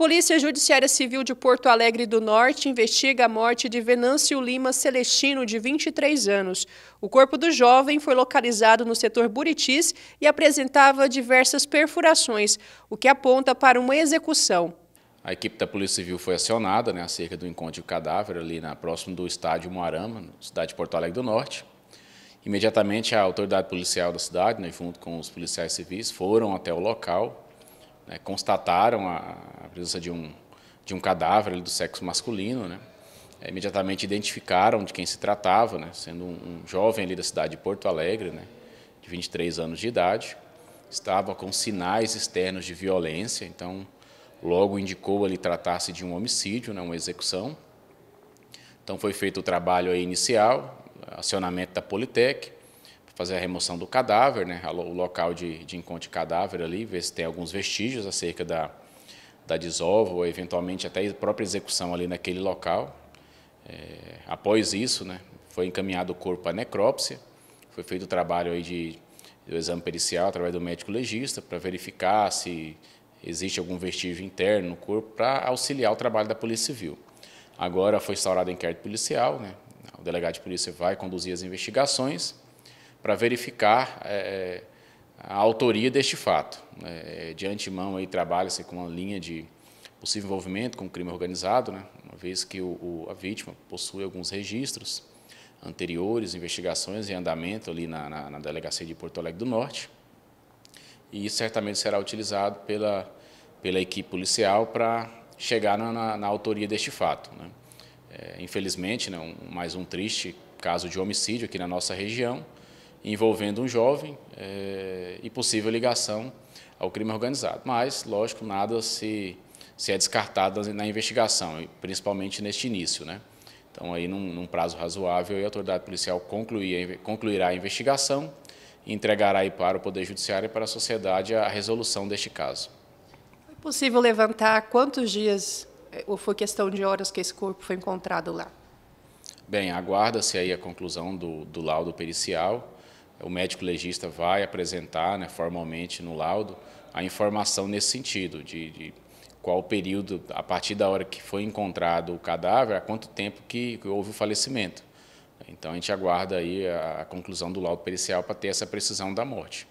Polícia Judiciária Civil de Porto Alegre do Norte investiga a morte de Venâncio Lima Celestino, de 23 anos. O corpo do jovem foi localizado no setor Buritis e apresentava diversas perfurações, o que aponta para uma execução. A equipe da Polícia Civil foi acionada né, acerca do encontro de cadáver ali na, próximo do estádio Moarama, cidade de Porto Alegre do Norte. Imediatamente a autoridade policial da cidade, né, junto com os policiais civis, foram até o local né, constataram a, a, presença de um, de um cadáver ali, do sexo masculino, né, é, imediatamente identificaram de quem se tratava, né, sendo um, um, jovem ali da cidade de Porto Alegre, né, de 23 anos de idade, estava com sinais externos de violência, então logo indicou ali tratar-se de um homicídio, né, uma execução. Então foi feito o trabalho inicial, acionamento da Politec, fazer a remoção do cadáver, né, o local de, de encontro de cadáver ali, ver se tem alguns vestígios acerca da, da desova ou eventualmente até a própria execução ali naquele local. É, após isso, né, foi encaminhado o corpo para necrópsia, foi feito o trabalho aí de, do exame pericial através do médico legista para verificar se existe algum vestígio interno no corpo para auxiliar o trabalho da Polícia Civil. Agora foi instaurado inquérito policial, né, o delegado de polícia vai conduzir as investigações para verificar é, a autoria deste fato. É, de antemão, trabalha-se com uma linha de possível envolvimento com crime organizado, né, uma vez que o, o, a vítima possui alguns registros anteriores, investigações em andamento ali na, na, na Delegacia de Porto Alegre do Norte, e isso certamente será utilizado pela, pela equipe policial para chegar na, na, na, autoria deste fato. Né. É, infelizmente, né, um, mais um triste caso de homicídio aqui na nossa região, envolvendo um jovem é, e possível ligação ao crime organizado. Mas, lógico, nada se, se é descartado na investigação, principalmente neste início. Né? Então, aí, num, num prazo razoável, a autoridade policial concluir, concluirá a investigação e entregará aí para o Poder Judiciário e para a sociedade a resolução deste caso. Foi possível levantar quantos dias ou foi questão de horas que esse corpo foi encontrado lá? Bem, aguarda-se aí a conclusão do, do laudo pericial o médico legista vai apresentar né, formalmente no laudo a informação nesse sentido, de, de, qual período, a partir da hora que foi encontrado o cadáver, há quanto tempo que, que houve o falecimento. Então a gente aguarda aí a, a conclusão do laudo pericial para ter essa precisão da morte.